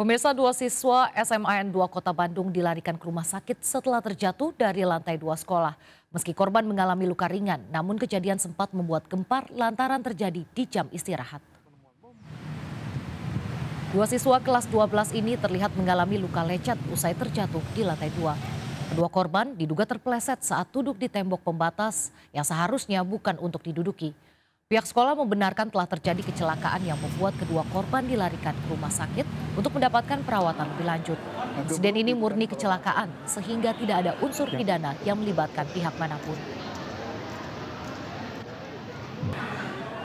Pemirsa dua siswa SMAN 2 Kota Bandung dilarikan ke rumah sakit setelah terjatuh dari lantai dua sekolah. Meski korban mengalami luka ringan, namun kejadian sempat membuat gempar lantaran terjadi di jam istirahat. Dua siswa kelas 12 ini terlihat mengalami luka lecet usai terjatuh di lantai dua. Kedua korban diduga terpeleset saat duduk di tembok pembatas yang seharusnya bukan untuk diduduki. Pihak sekolah membenarkan telah terjadi kecelakaan yang membuat kedua korban dilarikan ke rumah sakit untuk mendapatkan perawatan lebih lanjut. Insiden ini murni kecelakaan sehingga tidak ada unsur pidana yang melibatkan pihak mana pun.